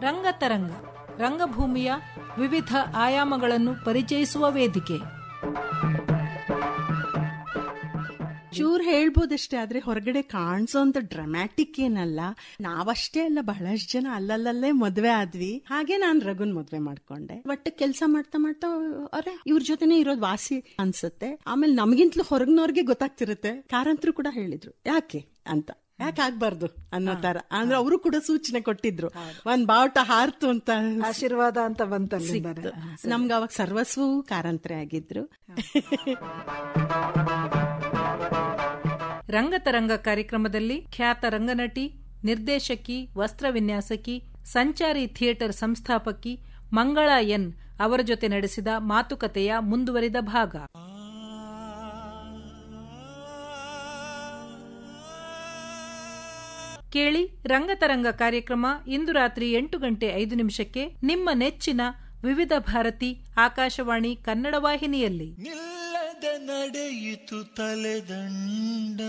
ರಂಗತರಂಗ, ರಂಗಭೂಮಿಯ ವಿವಿಧ ಆಯಾಮಗಳನ್ನು ಪರಿಚಯಿಸುವ ವೇದಿಕೆ. ಚೂರ್ ಹೇಳ್ಬೋದಷ್ಟೇ, ಆದ್ರೆ ಹೊರಗಡೆ ಕಾಣಿಸೋಂತ ಡ್ರಾಮ್ಯಾಟಿಕ್ ಏನಲ್ಲ. ನಾವಷ್ಟೇ ಅಲ್ಲ, ಬಹಳಷ್ಟು ಜನ ಅಲ್ಲಲ್ಲೇ ಮದ್ವೆ ಆದ್ವಿ. ಹಾಗೆ ನಾನ್ ರಘುನ್ ಮದ್ವೆ ಮಾಡ್ಕೊಂಡೆ. ಬಟ್ ಕೆಲ್ಸ ಮಾಡ್ತಾ ಮಾಡ್ತಾ ಅರೆ, ಇವ್ರ ಜೊತೆನೆ ಇರೋದು ವಾಸಿ ಅನ್ಸುತ್ತೆ. ಆಮೇಲೆ ನಮ್ಗಿಂತಲೂ ಹೊರಗಿನವ್ರಿಗೆ ಗೊತ್ತಾಗ್ತಿರುತ್ತೆ. ಕಾರಂತರು ಕೂಡ ಹೇಳಿದ್ರು. ಯಾಕೆ ಅಂತ. ಯಾಕೆ ಆಗ್ಬಾರ್ದು ಅನ್ನೋ ತರ? ಅಂದ್ರೆ ಅವರು ಕೂಡ ಸೂಚನೆ ಕೊಟ್ಟಿದ್ರು. ಒಂದ್ ಬಾವುಟ ಹಾರ್ತು ಅಂತ ಆಶೀರ್ವಾದ ಅಂತ ಬಂತ ನಮ್ಗೆ ಅವಾಗ ಸರ್ವಸ್ವೂ ಕಾರಂತ್ರೆ ಆಗಿದ್ರು. ರಂಗತರಂಗ ಕಾರ್ಯಕ್ರಮದಲ್ಲಿ ಖ್ಯಾತ ರಂಗನಟಿ ನಿರ್ದೇಶಕಿ ವಸ್ತ್ರ ವಿನ್ಯಾಸಕಿ ಸಂಚಾರಿ ಥಿಯೇಟರ್ ಸಂಸ್ಥಾಪಕಿ ಮಂಗಳ ಎನ್ ಅವರ ಜೊತೆ ನಡೆಸಿದ ಮಾತುಕತೆಯ ಮುಂದುವರಿದ ಭಾಗ. ಕೇಳಿ ರಂಗತರಂಗ ಕಾರ್ಯಕ್ರಮ ಇಂದು ರಾತ್ರಿ ಎಂಟು ಗಂಟೆ ಐದು ನಿಮಿಷಕ್ಕೆ ನಿಮ್ಮ ನೆಚ್ಚಿನ ವಿವಿಧ ಭಾರತಿ ಆಕಾಶವಾಣಿ ಕನ್ನಡ ವಾಹಿನಿಯಲ್ಲಿ. ನಿಲ್ಲದ ನಡೆಯಿತು ತಲೆದಂಡ.